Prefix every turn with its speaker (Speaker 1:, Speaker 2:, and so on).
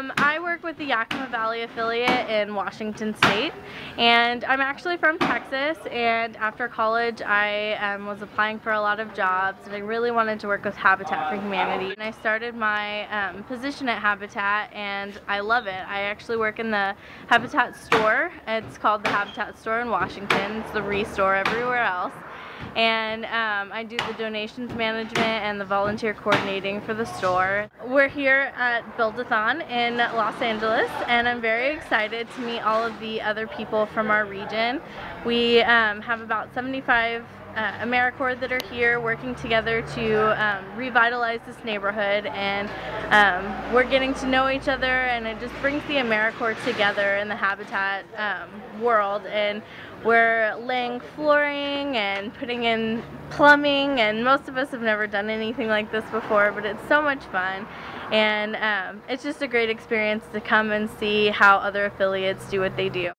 Speaker 1: Um, I work with the Yakima Valley affiliate in Washington State and I'm actually from Texas and after college I um, was applying for a lot of jobs and I really wanted to work with Habitat for Humanity and I started my um, position at Habitat and I love it. I actually work in the Habitat store. It's called the Habitat store in Washington. It's the Restore everywhere else and um, I do the donations management and the volunteer coordinating for the store. We're here at Build-A-Thon in Los Angeles and I'm very excited to meet all of the other people from our region. We um, have about 75 uh, AmeriCorps that are here working together to um, revitalize this neighborhood. And um, we're getting to know each other and it just brings the AmeriCorps together in the habitat um, world. And we're laying flooring and putting in plumbing and most of us have never done anything like this before but it's so much fun. And um, it's just a great experience to come and see how other affiliates do what they do.